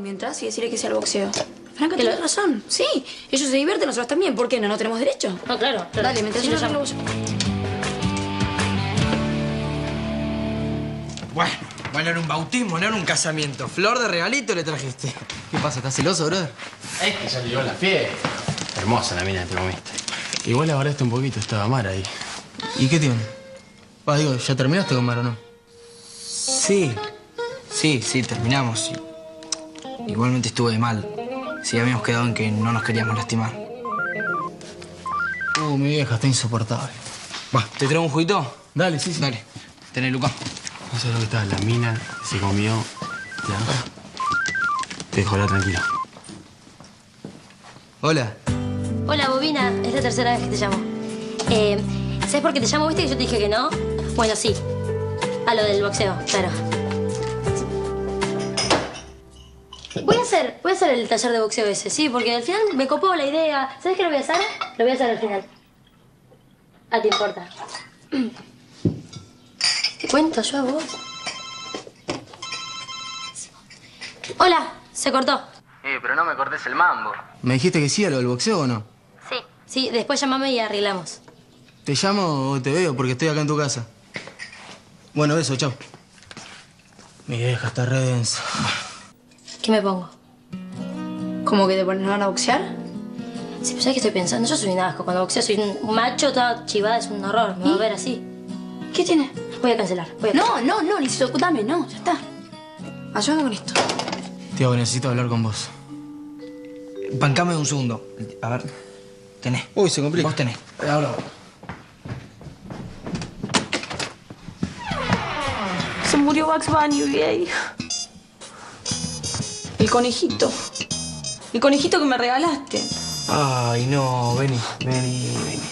Mientras y decirle que sea el boxeo. Franca, tienes razón. Sí, ellos se divierten, nosotros también. ¿Por qué no? ¿No tenemos derecho? No, claro. claro. Dale, mientras Sí, yo lo vos. Bueno, bueno, era un bautismo, no era un casamiento. Flor de regalito le trajiste. ¿Qué pasa? ¿Estás celoso, brother? Es que ya llegó la fiesta. Hermosa la mina que te comiste. Igual la abraste un poquito, estaba Mar ahí. ¿Y qué tiene? Va, digo, ¿ya terminaste con Mar o no? Sí, sí, sí, terminamos. Igualmente estuve de mal. Sí, habíamos quedado en que no nos queríamos lastimar. Uh, mi vieja está insoportable. Va, ¿te traigo un juguito? Dale, sí, sí. Dale, tenés, Luca. No sé lo que estaba, la mina se comió. Ya. Te dejó tranquilo. Hola. Hola, Bobina. Es la tercera vez que te llamo. Eh, ¿Sabes por qué te llamo? ¿Viste que yo te dije que no? Bueno, sí. A lo del boxeo, claro. Voy a hacer, voy a hacer el taller de boxeo ese, sí, porque al final me copó la idea. ¿Sabes qué lo voy a hacer? Lo voy a hacer al final. ¿A ti importa? Te cuento yo a vos. Hola, se cortó. Eh, pero no me cortes el mambo. ¿Me dijiste que sí a lo del boxeo o no? Sí. Sí, después llamame y arreglamos. ¿Te llamo o te veo porque estoy acá en tu casa? Bueno, eso, chao. Mi vieja está re densa. ¿Qué me pongo? ¿Cómo que te ponen a boxear? Sí, pero ¿sabes qué estoy pensando? Yo soy un asco. Cuando boxeo soy un macho, toda chivada, es un horror. Me va a ver así. ¿Qué tiene? Voy a cancelar. Voy a No, no, no, Lizo, dame, no, ya está. Ayúdame con esto. Tío, necesito hablar con vos. Bancame un segundo. A ver, tenés. Uy, se complica. Vos tenés. Ahora. Se murió Bugs Bunny, gay. El conejito. El conejito que me regalaste. Ay, no, vení, vení, vení.